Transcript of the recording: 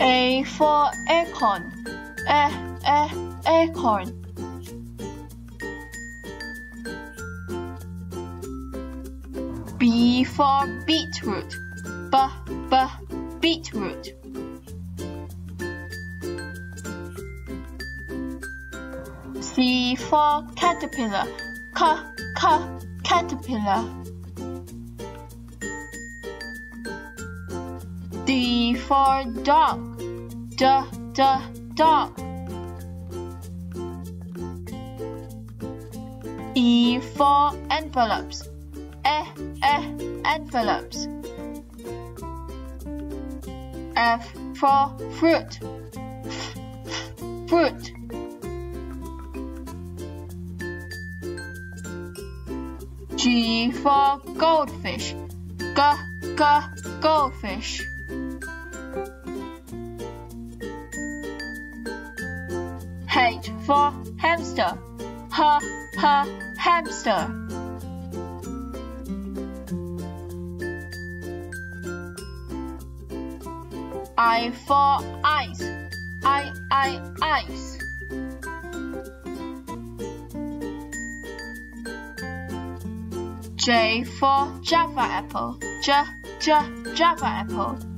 A for acorn. A, a, acorn. B for beetroot. B, b, beetroot. C for caterpillar. C, c, caterpillar. D for dog. D, d, dog. E for envelopes. E, e, envelopes. F for fruit. F, f, fruit. G for goldfish. G, g, goldfish. H for hamster. H, h, hamster. I for ice. I, I, ice. J for Java apple. J, J, Java apple.